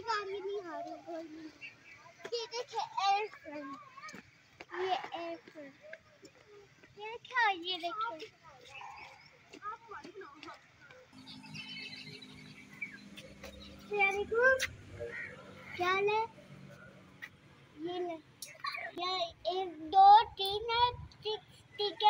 कोई गाड़ी नहीं आ रही कोई नहीं ये देखिए एयरफोन ये एयरफोन ये देखिए ये क्या देखो क्या ले, ये ले। ये एक, दो, तीन है टिकट है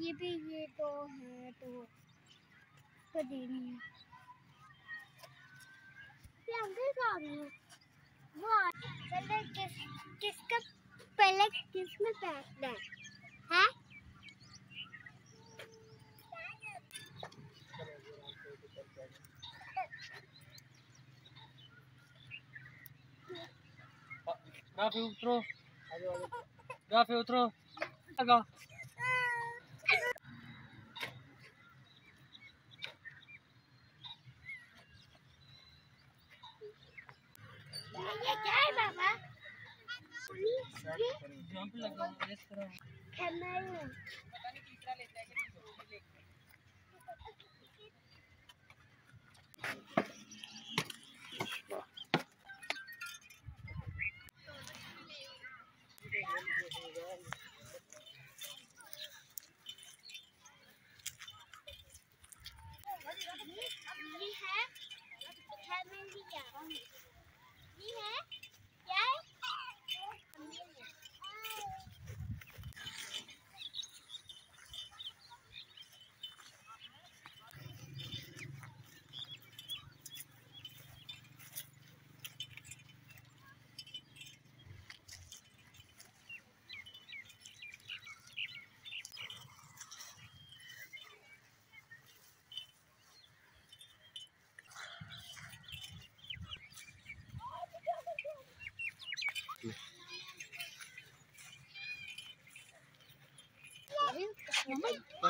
ये भी, ये तो है तो तो देनी है। ये अंदर का रही है। वो पहले किस, किसका, पहले किसमें बैठना है? हैं। Rafi उतरो। Rafi उतरो। लगा ये क्या है बाबा जंप लगा रेस करो कैमरा ये है है मैं भी जा रहा हूँ ये है क्या है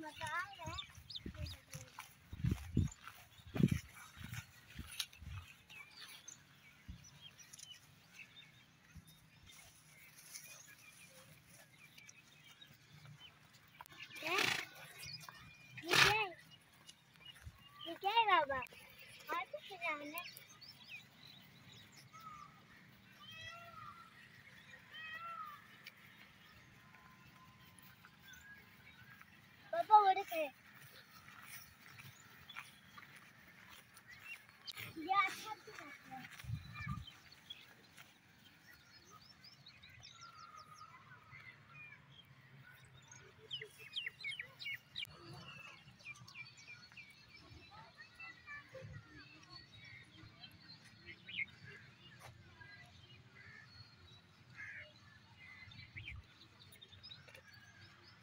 mataas. കൊടുക്ക്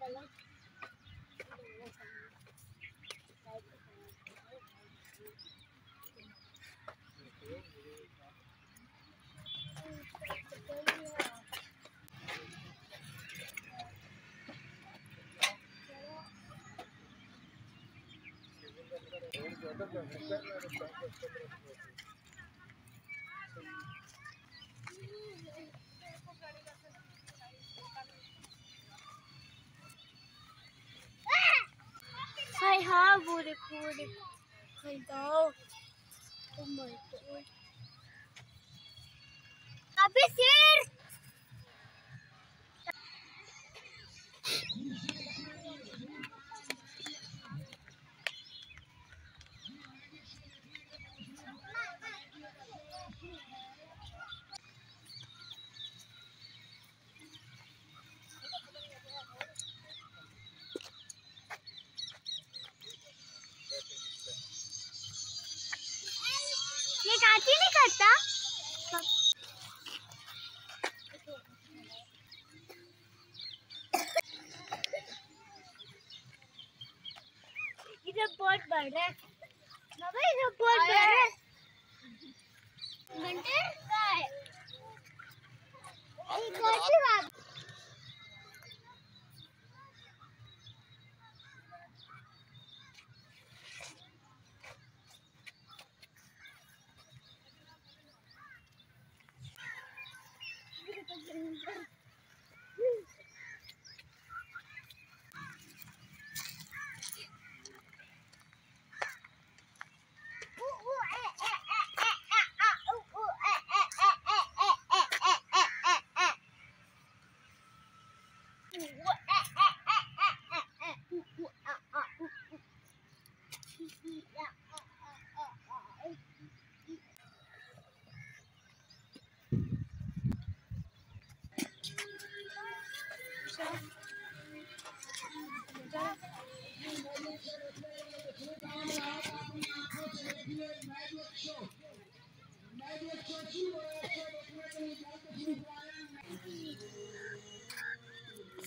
I like ये अच्छा तो thầy đâu oh my god Tạm इधर बढ़ रहा है। बाबा रिपोर्ट बढ़ रहा है। मंदिर का है ये और बात।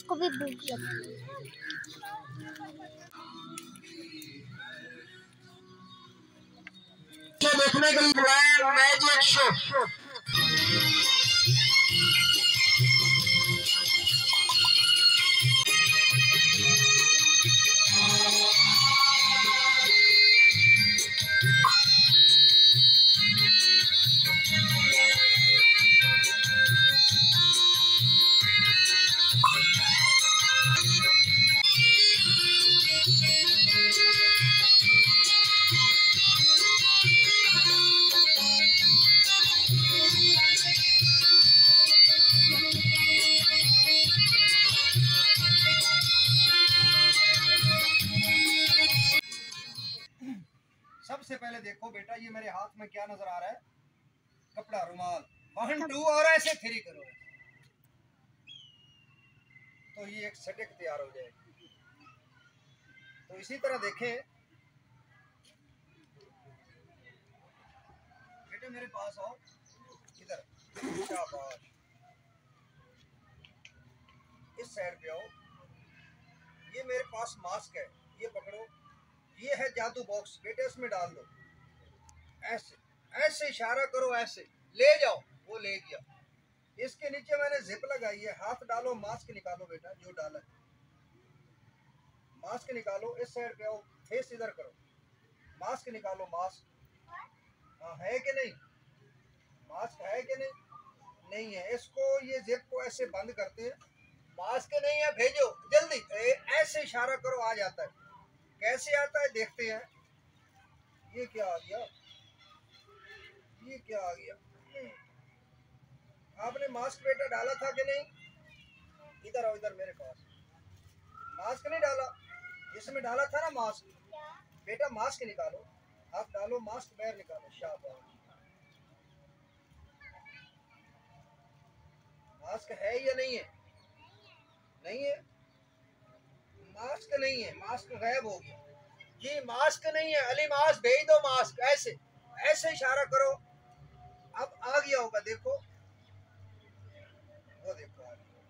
इसको भी भूख लगती है देखने के लिए बुलाया मैजिक शो सबसे पहले देखो बेटा ये मेरे हाथ में क्या नज़र आ रहा है? कपड़ा रुमाल। वन टू और ऐसे थ्री करो। तो ये एक सटक तैयार हो जाएगी। तो इसी तरह देखें। बेटे मेरे पास आओ। इधर। शाबाश। इस साइड पे आओ। ये मेरे पास मास्क है। ये पकड़ो। ये है जादू बॉक्स बेटे इसमें डाल दो। ऐसे ऐसे इशारा करो, ऐसे। ले जाओ, वो ले गया। इसके नीचे मैंने जिप लगाई है। हाथ डालो मास्क निकालो बेटा, जो डाला है। मास्क निकालो, इस साइड पे आओ फेस इधर करो। मास्क निकालो मास्क हाँ है कि नहीं? मास्क है कि नहीं? नहीं है। इसको, ये जिप को ऐसे बंद करते हैं। मास्क नहीं है, भेजो, जल्दी। ऐसे इशारा करो, आ जाता है। कैसे आता है देखते हैं। ये क्या आ गया? ये क्या आ गया? हम्म। आपने मास्क बेटा डाला था कि नहीं? इधर आओ, इधर मेरे पास। मास्क नहीं डाला। इसमें डाला था ना मास्क बेटा मास्क निकालो। आप डालो मास्क बाहर निकालो। शाबाश। मास्क है या नहीं है? नहीं है। मास्क नहीं है मास्क गायब हो गया। जी मास्क नहीं है अली मास्क भेज दो मास्क ऐसे ऐसे इशारा करो। अब आ गया होगा देखो। वो देखो आ गया।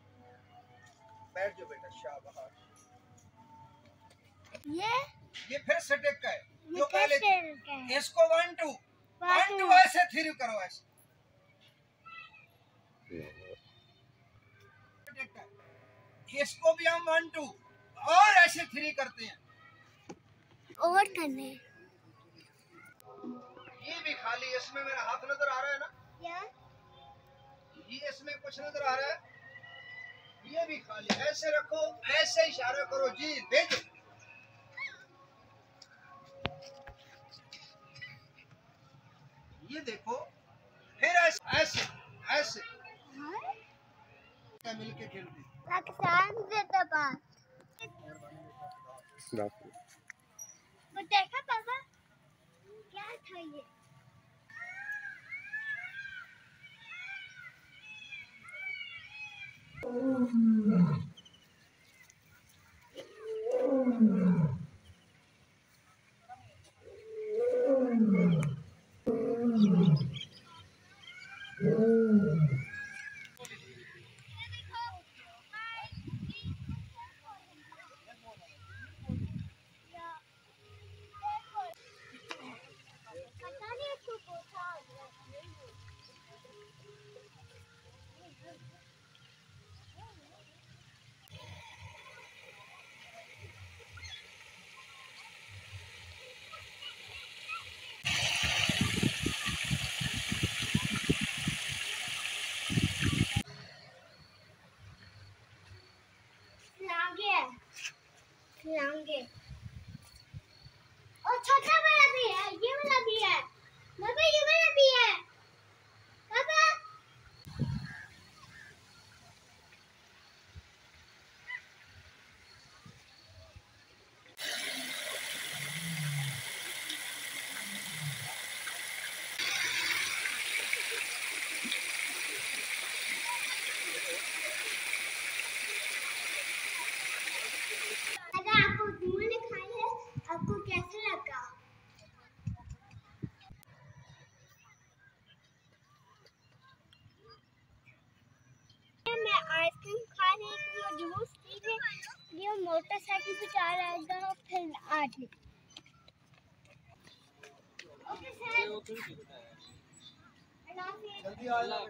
बैठ जाओ बेटा शाबाश। ये? ये फिर सटेक का है। जो पहले है इसको वन टू वन टू ऐसे थ्री करो ऐसे। है। इसको भी हम वन टू और ऐसे थ्री करते हैं। और करने ये भी खाली इसमें मेरा हाथ नज़र आ रहा है ना? या। ये इसमें कुछ नज़र आ रहा है। ये भी खाली। ऐसे रखो ऐसे इशारा करो। जी भेजो ये देखो। फिर ऐसे ऐसे ऐसे। हाँ मिलके खेलते। पाकिस्तान जिंदाबाद। वो देखा पापा क्या था ये पता नहीं क्यों पूछा लांगे लांगे और छोटा वाला भी है ये वाला भी है बाबा ये वाला भी है बाबा अगर आपको धूल खाई है आपको कैसे लगा मैं आइसक्रीम खा रही थी और जूस पी मोटरसाइकिल पे और फिर आगे। ओके सर जल्दी आ जाओ।